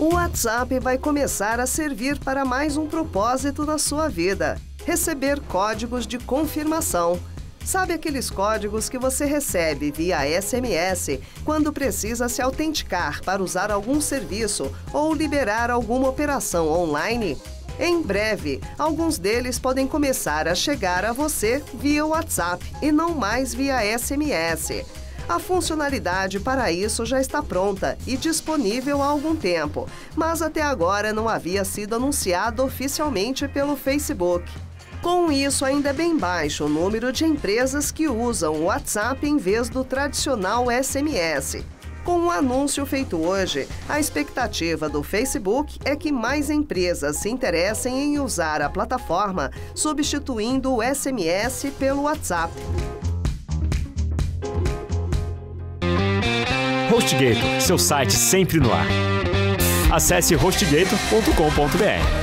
O WhatsApp vai começar a servir para mais um propósito na sua vida: receber códigos de confirmação. Sabe aqueles códigos que você recebe via SMS quando precisa se autenticar para usar algum serviço ou liberar alguma operação online? Em breve, alguns deles podem começar a chegar a você via WhatsApp e não mais via SMS. A funcionalidade para isso já está pronta e disponível há algum tempo, mas até agora não havia sido anunciado oficialmente pelo Facebook. Com isso, ainda é bem baixo o número de empresas que usam o WhatsApp em vez do tradicional SMS. Com o um anúncio feito hoje, a expectativa do Facebook é que mais empresas se interessem em usar a plataforma, substituindo o SMS pelo WhatsApp. HostGator, seu site sempre no ar. Acesse hostgator.com.br.